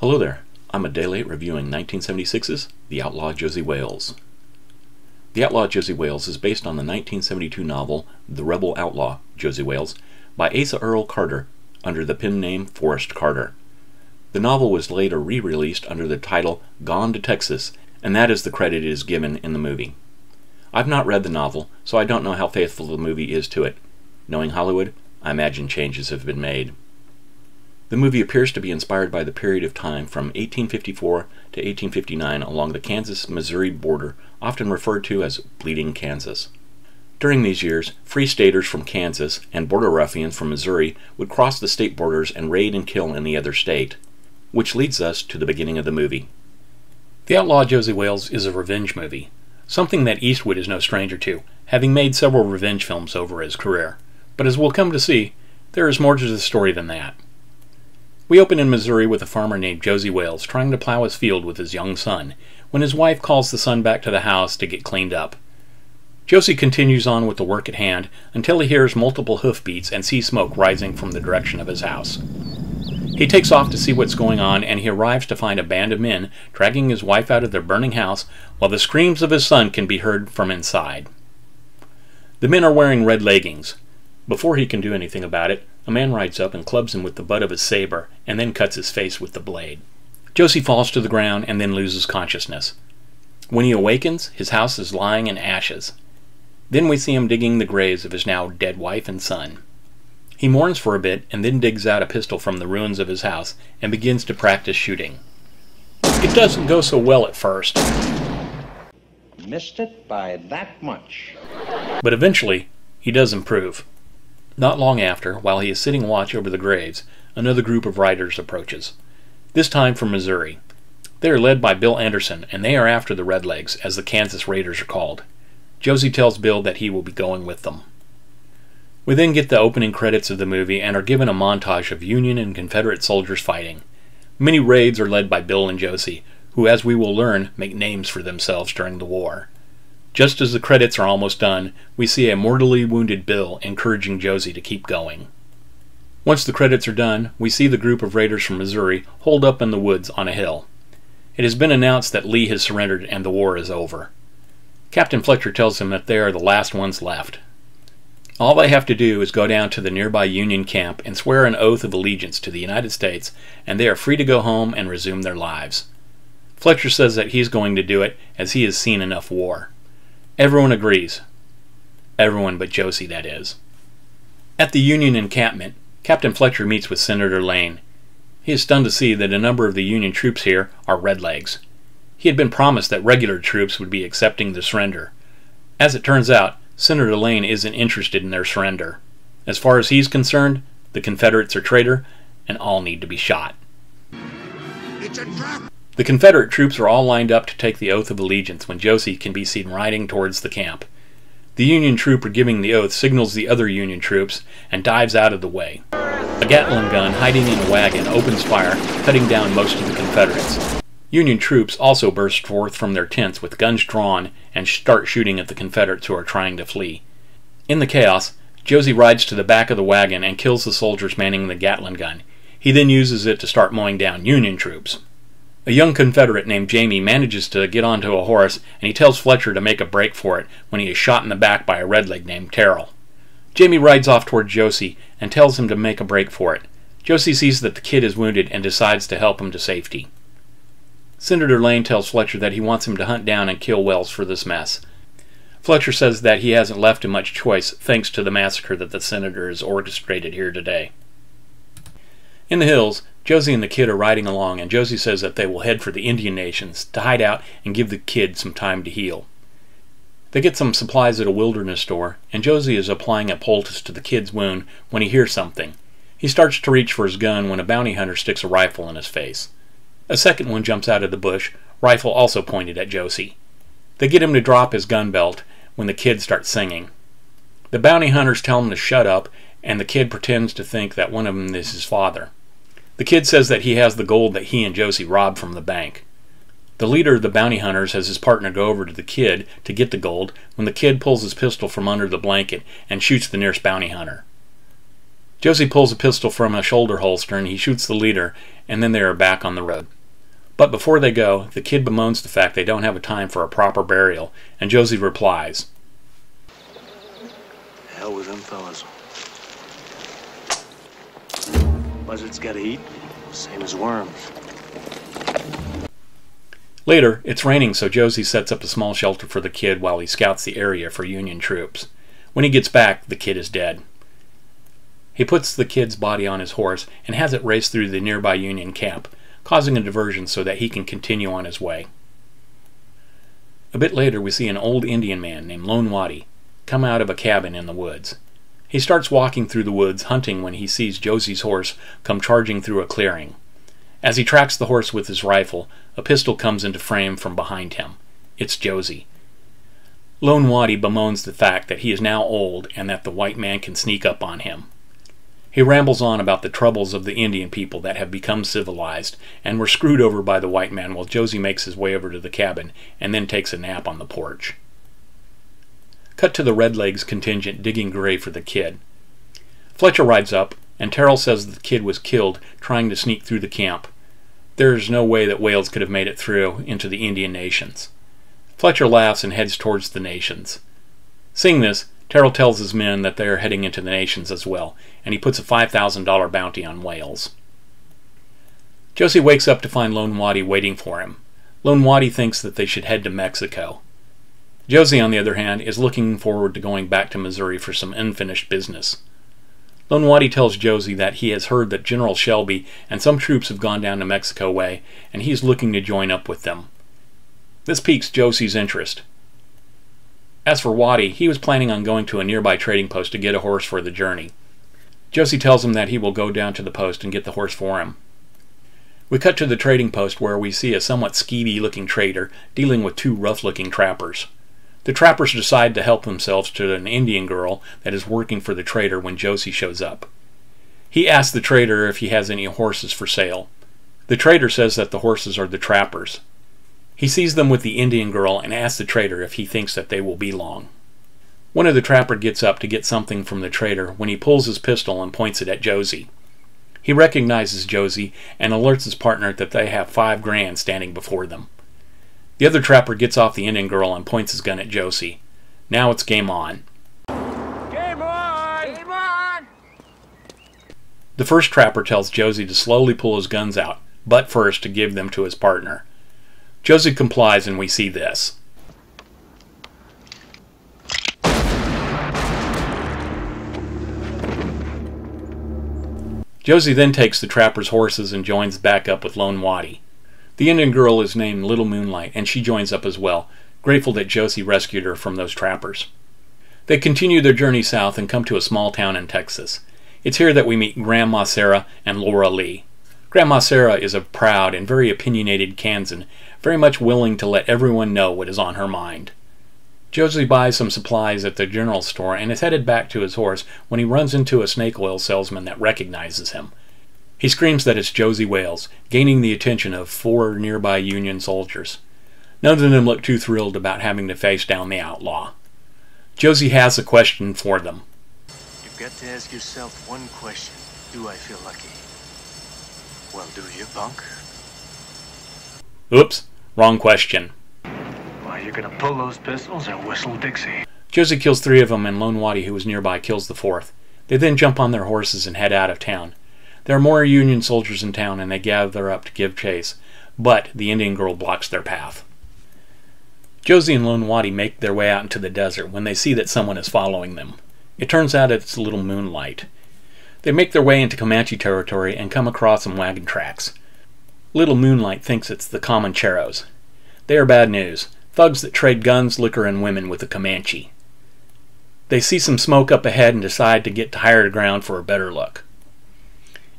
Hello there. I'm a day late reviewing 1976's The Outlaw Josey Wales. The Outlaw Josey Wales is based on the 1972 novel The Rebel Outlaw Josey Wales by Asa Earl Carter under the pen name Forrest Carter. The novel was later re released under the title Gone to Texas, and that is the credit it is given in the movie. I've not read the novel, so I don't know how faithful the movie is to it. Knowing Hollywood, I imagine changes have been made. The movie appears to be inspired by the period of time from 1854 to 1859 along the Kansas Missouri border, often referred to as Bleeding Kansas. During these years, free staters from Kansas and border ruffians from Missouri would cross the state borders and raid and kill any other state. Which leads us to the beginning of the movie. The Outlaw Josey Wales is a revenge movie, something that Eastwood is no stranger to, having made several revenge films over his career. But as we'll come to see, there is more to the story than that. We open in Missouri with a farmer named Josey Wales trying to plow his field with his young son when his wife calls the son back to the house to get cleaned up. Josey continues on with the work at hand until he hears multiple hoofbeats and sees smoke rising from the direction of his house. He takes off to see what's going on and he arrives to find a band of men dragging his wife out of their burning house while the screams of his son can be heard from inside. The men are wearing red leggings. Before he can do anything about it, a man rides up and clubs him with the butt of his saber and then cuts his face with the blade. Josey falls to the ground and then loses consciousness. When he awakens, his house is lying in ashes. Then we see him digging the graves of his now dead wife and son. He mourns for a bit and then digs out a pistol from the ruins of his house and begins to practice shooting. It doesn't go so well at first. Missed it by that much. But eventually, he does improve. Not long after, while he is sitting watch over the graves, another group of riders approaches, this time from Missouri. They are led by Bill Anderson, and they are after the Redlegs, as the Kansas Raiders are called. Josey tells Bill that he will be going with them. We then get the opening credits of the movie and are given a montage of Union and Confederate soldiers fighting. Many raids are led by Bill and Josey, who, as we will learn, make names for themselves during the war. Just as the credits are almost done, we see a mortally wounded Bill encouraging Josey to keep going. Once the credits are done, we see the group of raiders from Missouri holed up in the woods on a hill. It has been announced that Lee has surrendered and the war is over. Captain Fletcher tells them that they are the last ones left. All they have to do is go down to the nearby Union camp and swear an oath of allegiance to the United States, and they are free to go home and resume their lives. Fletcher says that he's going to do it as he has seen enough war. Everyone agrees. Everyone but Josey, that is. At the Union encampment, Captain Fletcher meets with Senator Lane. He is stunned to see that a number of the Union troops here are Redlegs. He had been promised that regular troops would be accepting the surrender. As it turns out, Senator Lane isn't interested in their surrender. As far as he's concerned, the Confederates are traitor and all need to be shot. It's a trap! The Confederate troops are all lined up to take the oath of allegiance when Josey can be seen riding towards the camp. The Union trooper giving the oath signals the other Union troops and dives out of the way. A Gatling gun hiding in a wagon opens fire, cutting down most of the Confederates. Union troops also burst forth from their tents with guns drawn and start shooting at the Confederates who are trying to flee. In the chaos, Josey rides to the back of the wagon and kills the soldiers manning the Gatling gun. He then uses it to start mowing down Union troops. A young Confederate named Jamie manages to get onto a horse, and he tells Fletcher to make a break for it when he is shot in the back by a redleg named Terrell. Jamie rides off toward Josey and tells him to make a break for it. Josey sees that the kid is wounded and decides to help him to safety. Senator Lane tells Fletcher that he wants him to hunt down and kill Wales for this mess. Fletcher says that he hasn't left him much choice thanks to the massacre that the senator has orchestrated here today. In the hills, Josey and the kid are riding along, and Josey says that they will head for the Indian nations to hide out and give the kid some time to heal. They get some supplies at a wilderness store, and Josey is applying a poultice to the kid's wound when he hears something. He starts to reach for his gun when a bounty hunter sticks a rifle in his face. A second one jumps out of the bush, rifle also pointed at Josey. They get him to drop his gun belt when the kid starts singing. The bounty hunters tell him to shut up, and the kid pretends to think that one of them is his father. The kid says that he has the gold that he and Josey robbed from the bank. The leader of the bounty hunters has his partner go over to the kid to get the gold when the kid pulls his pistol from under the blanket and shoots the nearest bounty hunter. Josey pulls a pistol from a shoulder holster and he shoots the leader, and then they are back on the road. But before they go, the kid bemoans the fact they don't have a time for a proper burial, and Josey replies, Hell with them fellas. Buzzards gotta eat, same as worms. Later, it's raining, so Josey sets up a small shelter for the kid while he scouts the area for Union troops. When he gets back, the kid is dead. He puts the kid's body on his horse and has it race through the nearby Union camp, causing a diversion so that he can continue on his way. A bit later, we see an old Indian man named Lone Watie come out of a cabin in the woods. He starts walking through the woods hunting when he sees Josey's horse come charging through a clearing. As he tracks the horse with his rifle, a pistol comes into frame from behind him. It's Josey. Lone Watie bemoans the fact that he is now old and that the white man can sneak up on him. He rambles on about the troubles of the Indian people that have become civilized and were screwed over by the white man while Josey makes his way over to the cabin and then takes a nap on the porch. Cut to the Redlegs contingent digging grave for the kid. Fletcher rides up, and Terrell says the kid was killed trying to sneak through the camp. There's no way that Wales could have made it through into the Indian nations. Fletcher laughs and heads towards the nations. Seeing this, Terrell tells his men that they are heading into the nations as well, and he puts a $5,000 bounty on Wales. Josey wakes up to find Lone Watie waiting for him. Lone Watie thinks that they should head to Mexico. Josey, on the other hand, is looking forward to going back to Missouri for some unfinished business. Lone Watie tells Josey that he has heard that General Shelby and some troops have gone down to Mexico way, and he is looking to join up with them. This piques Josey's interest. As for Watie, he was planning on going to a nearby trading post to get a horse for the journey. Josey tells him that he will go down to the post and get the horse for him. We cut to the trading post where we see a somewhat skeevy looking trader dealing with two rough looking trappers. The trappers decide to help themselves to an Indian girl that is working for the trader when Josey shows up. He asks the trader if he has any horses for sale. The trader says that the horses are the trappers. He sees them with the Indian girl and asks the trader if he thinks that they will be long. One of the trapper gets up to get something from the trader when he pulls his pistol and points it at Josey. He recognizes Josey and alerts his partner that they have five grand standing before them. The other trapper gets off the Indian girl and points his gun at Josey. Now it's game on. Game on! Game on! The first trapper tells Josey to slowly pull his guns out, but first to give them to his partner. Josey complies, and we see this. Josey then takes the trapper's horses and joins back up with Lone Watie. The Indian girl is named Little Moonlight, and she joins up as well, grateful that Josey rescued her from those trappers. They continue their journey south and come to a small town in Texas. It's here that we meet Grandma Sarah and Laura Lee. Grandma Sarah is a proud and very opinionated Kansan very much willing to let everyone know what is on her mind. Josey buys some supplies at the general store and is headed back to his horse when he runs into a snake oil salesman that recognizes him. He screams that it's Josey Wales, gaining the attention of four nearby Union soldiers. None of them look too thrilled about having to face down the outlaw. Josey has a question for them. You've got to ask yourself one question. Do I feel lucky? Well, do you, punk? Oops, wrong question. Why, you're gonna pull those pistols and whistle Dixie. Josey kills three of them, and Lone Watie, who was nearby, kills the fourth. They then jump on their horses and head out of town. There are more Union soldiers in town, and they gather up to give chase, but the Indian girl blocks their path. Josey and Lone Watie make their way out into the desert when they see that someone is following them. It turns out it's Little Moonlight. They make their way into Comanche territory and come across some wagon tracks. Little Moonlight thinks it's the Comancheros. They are bad news thugs that trade guns, liquor, and women with the Comanche. They see some smoke up ahead and decide to get to higher ground for a better look.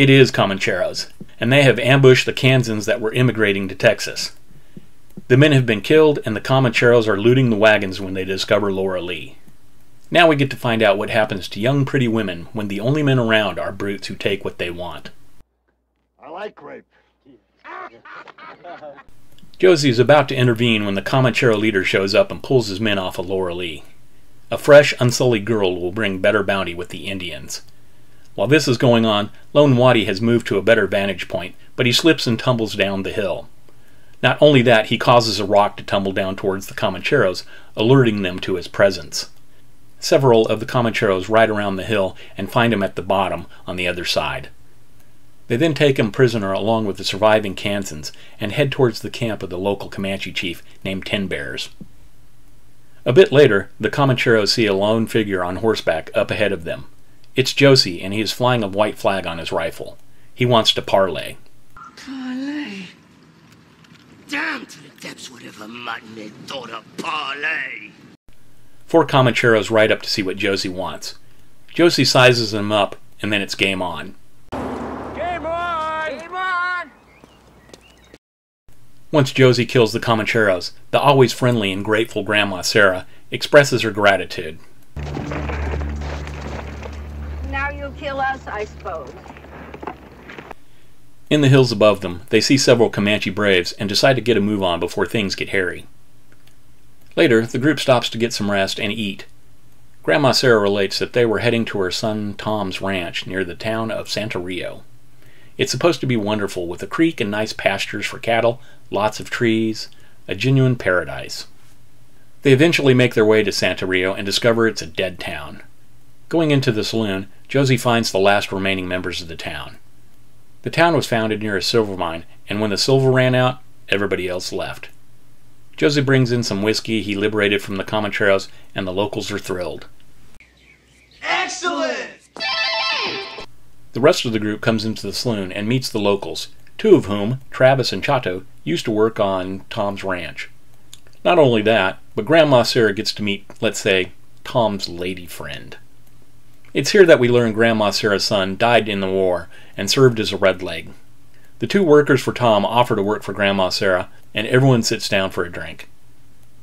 It is Comancheros, and they have ambushed the Kansans that were immigrating to Texas. The men have been killed, and the Comancheros are looting the wagons when they discover Laura Lee. Now we get to find out what happens to young pretty women when the only men around are brutes who take what they want. I like rape. Josey is about to intervene when the Comanchero leader shows up and pulls his men off of Laura Lee. A fresh, unsullied girl will bring better bounty with the Indians. While this is going on, Lone Watie has moved to a better vantage point, but he slips and tumbles down the hill. Not only that, he causes a rock to tumble down towards the Comancheros, alerting them to his presence. Several of the Comancheros ride around the hill and find him at the bottom on the other side. They then take him prisoner along with the surviving Kansans and head towards the camp of the local Comanche chief named Ten Bears. A bit later, the Comancheros see a lone figure on horseback up ahead of them. It's Josey, and he is flying a white flag on his rifle. He wants to parley. Parley. Down to the depths whatever mutton they thought of parley. Four Comancheros ride up to see what Josey wants. Josey sizes them up, and then it's game on. Game on! Game on! Once Josey kills the Comancheros, the always friendly and grateful Grandma Sarah expresses her gratitude. Us, I suppose. In the hills above them, they see several Comanche braves and decide to get a move on before things get hairy. Later, the group stops to get some rest and eat. Grandma Sarah relates that they were heading to her son Tom's ranch near the town of Santa Rio. It's supposed to be wonderful with a creek and nice pastures for cattle, lots of trees, a genuine paradise. They eventually make their way to Santa Rio and discover it's a dead town. Going into the saloon, Josey finds the last remaining members of the town. The town was founded near a silver mine, and when the silver ran out, everybody else left. Josey brings in some whiskey he liberated from the Comancheros, and the locals are thrilled. Excellent! The rest of the group comes into the saloon and meets the locals, two of whom, Travis and Chato, used to work on Tom's ranch. Not only that, but Grandma Sarah gets to meet, let's say, Tom's lady friend. It's here that we learn Grandma Sarah's son died in the war and served as a red leg. The two workers for Tom offer to work for Grandma Sarah, and everyone sits down for a drink.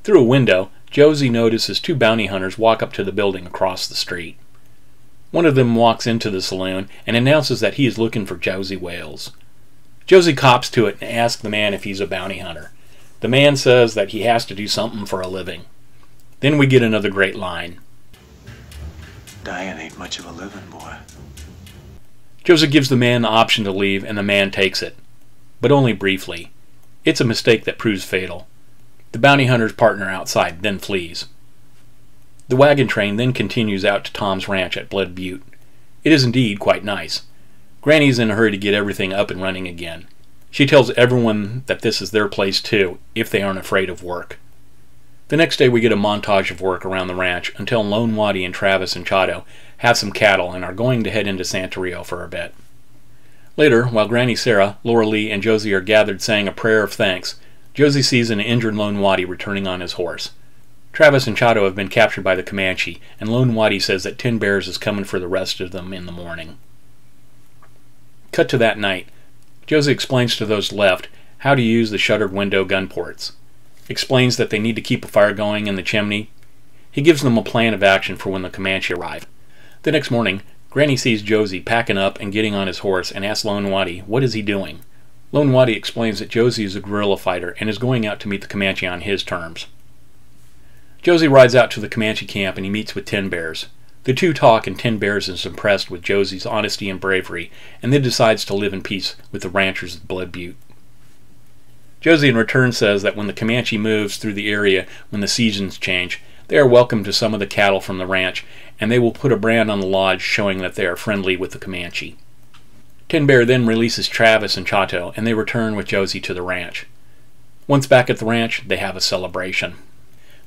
Through a window, Josey notices two bounty hunters walk up to the building across the street. One of them walks into the saloon and announces that he is looking for Josey Wales. Josey cops to it and asks the man if he's a bounty hunter. The man says that he has to do something for a living. Then we get another great line. Dying ain't much of a living, boy. Josey gives the man the option to leave, and the man takes it. But only briefly. It's a mistake that proves fatal. The bounty hunter's partner outside then flees. The wagon train then continues out to Tom's ranch at Blood Butte. It is indeed quite nice. Granny's in a hurry to get everything up and running again. She tells everyone that this is their place too, if they aren't afraid of work. The next day we get a montage of work around the ranch until Lone Watie and Travis and Chato have some cattle and are going to head into Santa Rio for a bit. Later, while Granny Sarah, Laura Lee, and Josey are gathered saying a prayer of thanks, Josey sees an injured Lone Watie returning on his horse. Travis and Chato have been captured by the Comanche, and Lone Watie says that Ten Bears is coming for the rest of them in the morning. Cut to that night. Josey explains to those left how to use the shuttered window gun ports. Explains that they need to keep a fire going in the chimney. He gives them a plan of action for when the Comanche arrive. The next morning, Granny sees Josey packing up and getting on his horse and asks Lone Watie what is he doing. Lone Watie explains that Josey is a guerrilla fighter and is going out to meet the Comanche on his terms. Josey rides out to the Comanche camp and he meets with Ten Bears. The two talk and Ten Bears is impressed with Josey's honesty and bravery and then decides to live in peace with the ranchers of Blood Butte. Josey in return says that when the Comanche moves through the area when the seasons change, they are welcome to some of the cattle from the ranch, and they will put a brand on the lodge showing that they are friendly with the Comanche. Ten Bear then releases Travis and Chato, and they return with Josey to the ranch. Once back at the ranch, they have a celebration.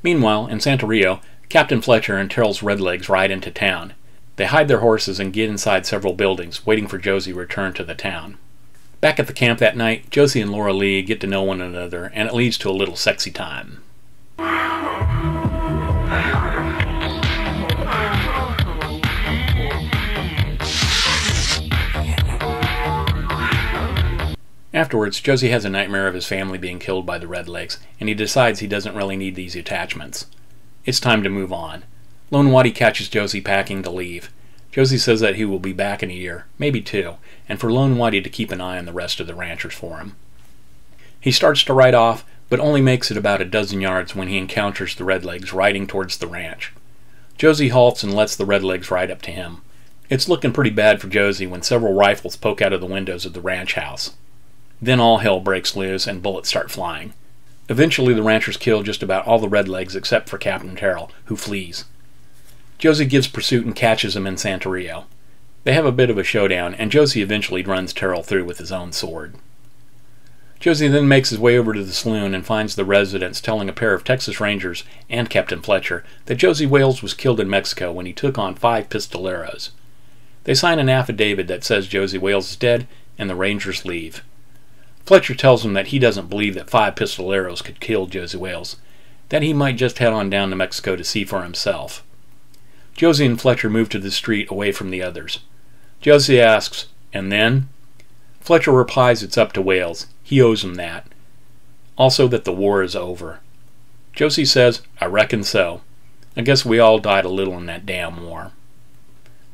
Meanwhile, in Santa Rio, Captain Fletcher and Terrell's Redlegs ride into town. They hide their horses and get inside several buildings, waiting for Josey to return to the town. Back at the camp that night, Josey and Laura Lee get to know one another, and it leads to a little sexy time. Afterwards, Josey has a nightmare of his family being killed by the Redlegs, and he decides he doesn't really need these attachments. It's time to move on. Lone Watie catches Josey packing to leave. Josey says that he will be back in a year, maybe two, and for Lone Watie to keep an eye on the rest of the ranchers for him. He starts to ride off, but only makes it about a dozen yards when he encounters the Redlegs riding towards the ranch. Josey halts and lets the Redlegs ride up to him. It's looking pretty bad for Josey when several rifles poke out of the windows of the ranch house. Then all hell breaks loose and bullets start flying. Eventually, the ranchers kill just about all the redlegs except for Captain Terrell, who flees. Josey gives pursuit and catches him in Santa Rio. They have a bit of a showdown, and Josey eventually runs Terrell through with his own sword. Josey then makes his way over to the saloon and finds the residents telling a pair of Texas Rangers and Captain Fletcher that Josey Wales was killed in Mexico when he took on five pistoleros. They sign an affidavit that says Josey Wales is dead, and the Rangers leave. Fletcher tells him that he doesn't believe that five pistoleros could kill Josey Wales, that he might just head on down to Mexico to see for himself. Josey and Fletcher move to the street away from the others. Josey asks, And then? Fletcher replies it's up to Wales. He owes him that. Also, that the war is over. Josey says, I reckon so. I guess we all died a little in that damn war.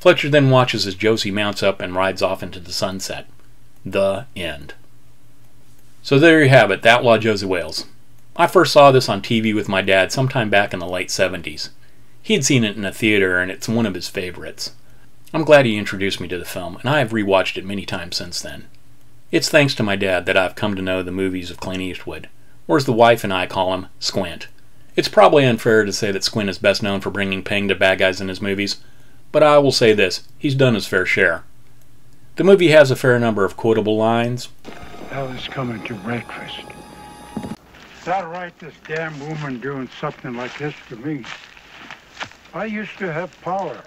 Fletcher then watches as Josey mounts up and rides off into the sunset. The end. So there you have it, That Outlaw Josey Wales. I first saw this on TV with my dad sometime back in the late 70s. He had seen it in a theater and it's one of his favorites. I'm glad he introduced me to the film, and I have rewatched it many times since then. It's thanks to my dad that I've come to know the movies of Clint Eastwood, or as the wife and I call him, Squint. It's probably unfair to say that Squint is best known for bringing pain to bad guys in his movies, but I will say this he's done his fair share. The movie has a fair number of quotable lines. Was coming to breakfast. Is that right, this damn woman doing something like this to me? I used to have power.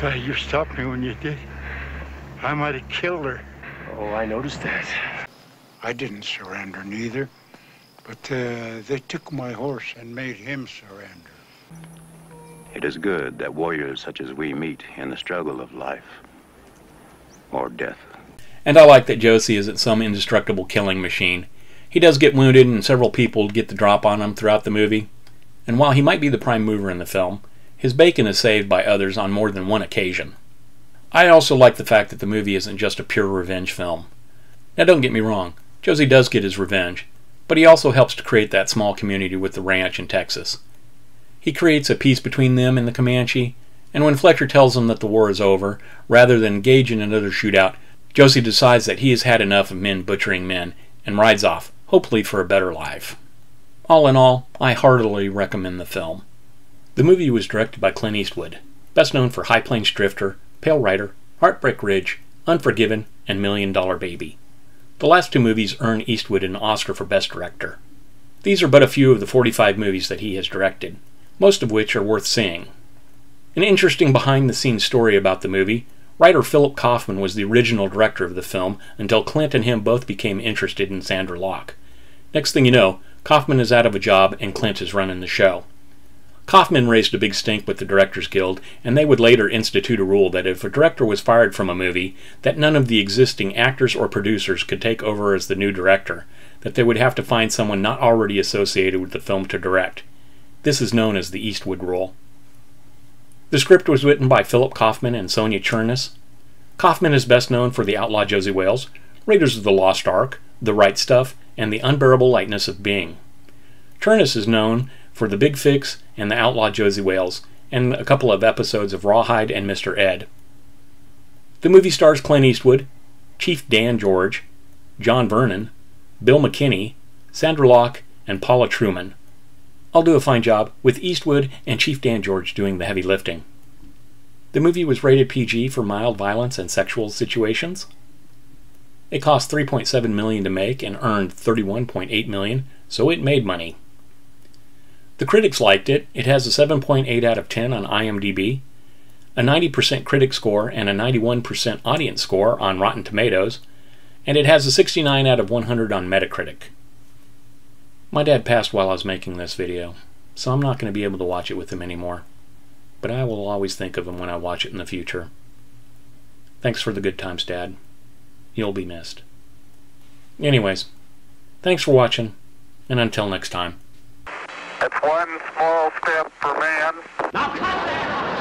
Glad you stopped me when you did. I might have killed her. Oh, I noticed that. I didn't surrender neither, but uh, they took my horse and made him surrender. It is good that warriors such as we meet in the struggle of life or death. And I like that Josey isn't some indestructible killing machine. He does get wounded, and several people get the drop on him throughout the movie. And while he might be the prime mover in the film, his bacon is saved by others on more than one occasion. I also like the fact that the movie isn't just a pure revenge film. Now, don't get me wrong, Josey does get his revenge, but he also helps to create that small community with the ranch in Texas. He creates a peace between them and the Comanche, and when Fletcher tells him that the war is over, rather than engage in another shootout, Josey decides that he has had enough of men butchering men and rides off, hopefully for a better life. All in all, I heartily recommend the film. The movie was directed by Clint Eastwood, best known for High Plains Drifter, Pale Rider, Heartbreak Ridge, Unforgiven, and Million Dollar Baby. The last two movies earned Eastwood an Oscar for Best Director. These are but a few of the 45 movies that he has directed, most of which are worth seeing. An interesting behind the scenes story about the movie writer Philip Kaufman was the original director of the film until Clint and him both became interested in Sondra Locke. Next thing you know, Kaufman is out of a job and Clint is running the show. Kaufman raised a big stink with the Directors Guild, and they would later institute a rule that if a director was fired from a movie, that none of the existing actors or producers could take over as the new director, that they would have to find someone not already associated with the film to direct. This is known as the Eastwood Rule. The script was written by Philip Kaufman and Sonia Chernus. Kaufman is best known for The Outlaw Josey Wales, Raiders of the Lost Ark, The Right Stuff, and The Unbearable Lightness of Being. Chernus is known for The Big Fix and The Outlaw Josey Wales, and a couple of episodes of Rawhide and Mr. Ed. The movie stars Clint Eastwood, Chief Dan George, John Vernon, Bill McKinney, Sondra Locke, and Paula Trueman. I'll do a fine job with Eastwood and Chief Dan George doing the heavy lifting. The movie was rated PG for mild violence and sexual situations. It cost 3.7 million to make and earned 31.8 million, so it made money. The critics liked it. It has a 7.8 out of 10 on IMDb, a 90% critic score and a 91% audience score on Rotten Tomatoes, and it has a 69 out of 100 on Metacritic. My dad passed while I was making this video, so I'm not going to be able to watch it with him anymore. But I will always think of him when I watch it in the future. Thanks for the good times, Dad. You'll be missed. Anyways, thanks for watching, and until next time. It's one small step for man. Now cut that